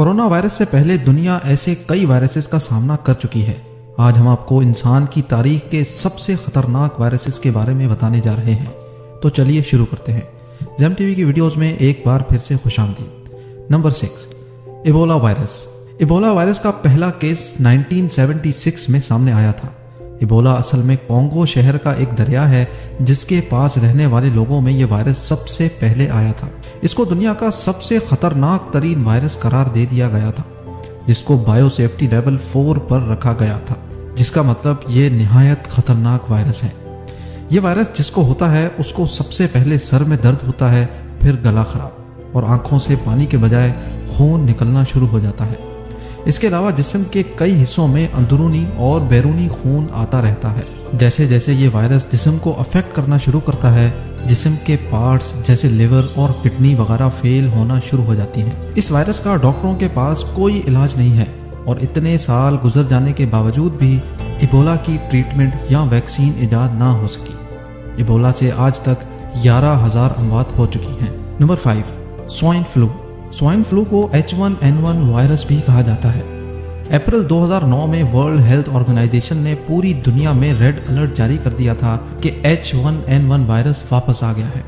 Corona virus से पहले दुनिया ऐसे कई वायरसेस का सामना कर चुकी है। आज हम आपको इंसान की तारीख के सबसे खतरनाक वायरसेस के बारे में बताने जा रहे हैं। तो चलिए शुरू करते हैं। जेम टीवी की वीडियोस में एक बार फिर से खुश number six, Ebola virus. Ebola virus का पहला केस 1976 में सामने आया था। इबोला असल में कोंगो शहर का एक दरिया है, जिसके पास रहने वाले लोगों में यह वायरस सबसे पहले आया था। इसको दुनिया का सबसे खतरनाक तरीन वायरस करार दे दिया गया था, जिसको बायोसेफ्टी लेवल फोर पर रखा गया था, जिसका मतलब ये नहायत खतरनाक वायरस है। ये वायरस जिसको होता है, उसको सबसे पहले सर में दर्द होता है, फिर गला खराब, और आँखों से पानी के बजाय खून निकलना शुरू हो जाता है। इसके अलावा जिसम के कई हिस्सों में अंदरूनी और बैरूनी खून आता रहता है। जैसे जैसे ये वायरस जिसम को अफेक्ट करना शुरू करता है, जिसम के पार्ट्स जैसे लिवर और किडनी वगैरह फेल होना शुरू हो जाती हैं। इस वायरस का डॉक्टरों के पास कोई इलाज नहीं है और इतने साल गुजर जाने के बावजूद भी इबोला की ट्रीटमेंट या वैक्सीन ईजाद ना हो सकी। इबोला से आज तक ग्यारह हज़ार अमवात हो चुकी हैं। Number five swine flu swine flu को H one N one virus भी कहा जाता है। अप्रैल 2009 में वर्ल्ड हेल्थ ऑर्गेनाइजेशन ने पूरी दुनिया में रेड अलर्ट जारी कर दिया था कि H one N one virus वापस आ गया है।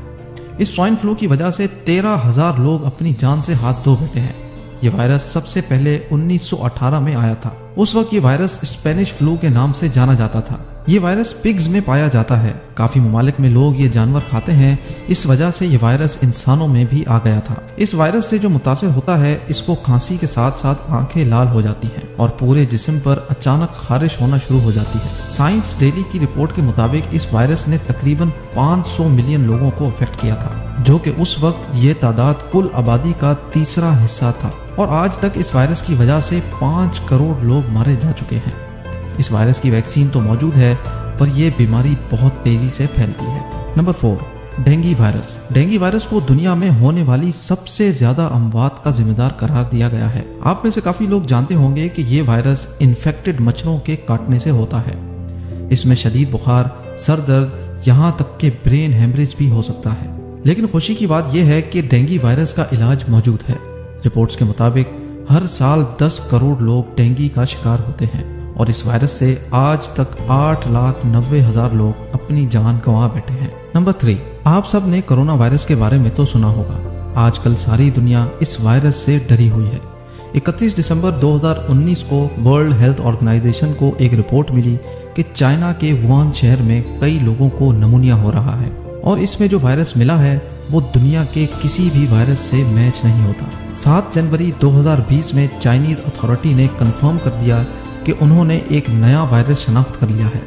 इस स्वाइन फ्लू की वजह से तेरह हज़ार लोग अपनी जान से हाथ धो बैठे हैं। ये वायरस सबसे पहले 1918 में आया था। उस वक्त ये वायरस स्पेनिश फ्लू के नाम से जाना जाता था। ये वायरस पिग्स में पाया जाता है। काफ़ी ममालिक में लोग ये जानवर खाते हैं। इस वजह से ये वायरस इंसानों में भी आ गया था। इस वायरस से जो मुतासर होता है, इसको खांसी के साथ साथ आँखें लाल हो जाती हैं और पूरे जिस्म पर अचानक खारिश होना शुरू हो जाती है। साइंस डेली की रिपोर्ट के मुताबिक इस वायरस ने तकरीबन 500 मिलियन लोगों को अफेक्ट किया था। जो कि उस वक्त ये तादाद कुल आबादी का तीसरा हिस्सा था और आज तक इस वायरस की वजह से पाँच करोड़ लोग मारे जा चुके हैं। इस वायरस की वैक्सीन तो मौजूद है, पर यह बीमारी बहुत तेज़ी से फैलती है। Number four, dengue virus. Dengue virus को दुनिया में होने वाली सबसे ज़्यादा अमवात का जिम्मेदार करार दिया गया है। आप में से काफ़ी लोग जानते होंगे कि ये वायरस इन्फेक्टेड मच्छरों के काटने से होता है। इसमें शदीद बुखार, सर दर्द, यहाँ तक के ब्रेन हेमरेज भी हो सकता है। लेकिन खुशी की बात यह है कि डेंगी वायरस का इलाज मौजूद है। रिपोर्ट्स के मुताबिक, हर साल 10 करोड़ लोग डेंगी का शिकार होते हैं और इस वायरस से आज तक आठ लाख नब्बे हज़ार लोग अपनी जान गंवा बैठे हैं। नंबर थ्री, आप सबने कोरोना वायरस के बारे में तो सुना होगा। आजकल सारी दुनिया इस वायरस से डरी हुई है। 31 दिसंबर 2019 को वर्ल्ड हेल्थ ऑर्गेनाइजेशन को एक रिपोर्ट मिली कि चाइना के वुहान शहर में कई लोगों को नमूनिया हो रहा है। और इसमें जो वायरस मिला है, वो दुनिया के किसी भी वायरस से मैच नहीं होता। 7 जनवरी 2020 में चाइनीज़ अथॉरिटी ने कंफर्म कर दिया कि उन्होंने एक नया वायरस शनाख्त कर लिया है।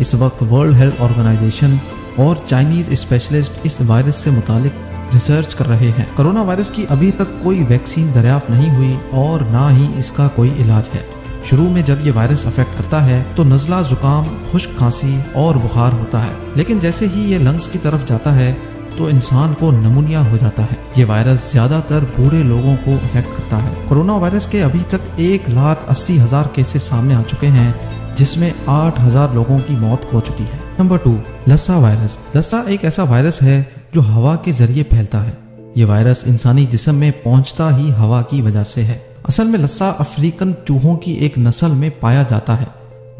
इस वक्त वर्ल्ड हेल्थ ऑर्गेनाइजेशन और चाइनीज़ स्पेशलिस्ट इस वायरस से मुतालिक रिसर्च कर रहे हैं। कोरोना वायरस की अभी तक कोई वैक्सीन दरियाफ्त नहीं हुई और ना ही इसका कोई इलाज है। शुरू में जब ये वायरस अफेक्ट करता है तो नज़ला जुकाम, खुश्क खांसी और बुखार होता है। लेकिन जैसे ही ये लंग्स की तरफ़ जाता है तो इंसान को नमूनिया हो जाता है। ये वायरस ज़्यादातर बूढ़े लोगों को अफेक्ट करता है। कोरोना वायरस के अभी तक एक लाख अस्सी हज़ार केसेस सामने आ चुके हैं, जिसमें आठ हज़ार लोगों की मौत हो चुकी है। Number two Lassa virus. Lassa एक ऐसा वायरस है, जो हवा के ज़रिए फैलता है। ये वायरस इंसानी जिसम में पहुँचता ही हवा की वजह से है। असल में लस्सा अफ्रीकन चूहों की एक नस्ल में पाया जाता है।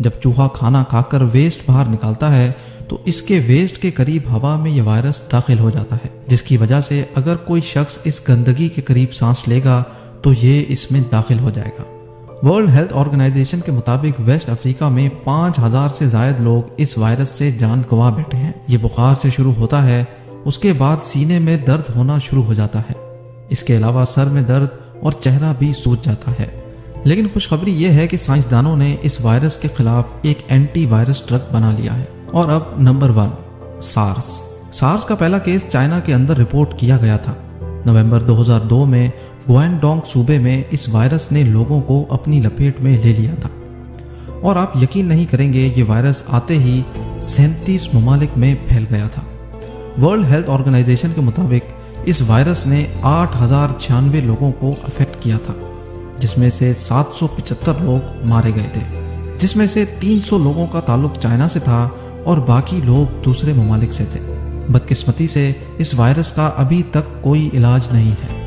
जब चूहा खाना खाकर वेस्ट बाहर निकालता है तो इसके वेस्ट के करीब हवा में यह वायरस दाखिल हो जाता है, जिसकी वजह से अगर कोई शख्स इस गंदगी के करीब सांस लेगा तो ये इसमें दाखिल हो जाएगा। वर्ल्ड हेल्थ ऑर्गेनाइजेशन के मुताबिक वेस्ट अफ्रीका में पाँच हज़ार से जायद लोग इस वायरस से जान गंवा बैठे हैं। ये बुखार से शुरू होता है, उसके बाद सीने में दर्द होना शुरू हो जाता है। इसके अलावा सर में दर्द और चेहरा भी सूज जाता है। लेकिन खुशखबरी यह है कि साइंसदानों ने इस वायरस के खिलाफ एक एंटी वायरस ड्रग बना लिया है। और अब नंबर वन सार्स सार्स का पहला केस चाइना के अंदर रिपोर्ट किया गया था। नवंबर 2002 में गुआनडोंग सूबे में इस वायरस ने लोगों को अपनी लपेट में ले लिया था। और आप यकीन नहीं करेंगे, ये वायरस आते ही सैंतीस ममालिक में फैल गया था। वर्ल्ड हेल्थ ऑर्गेनाइजेशन के मुताबिक इस वायरस ने आठ हज़ार छियानवे लोगों को अफेक्ट किया था, जिसमें से 775 लोग मारे गए थे, जिसमें से 300 लोगों का ताल्लुक चाइना से था और बाकी लोग दूसरे ममालिक से थे। बदकिस्मती से इस वायरस का अभी तक कोई इलाज नहीं है।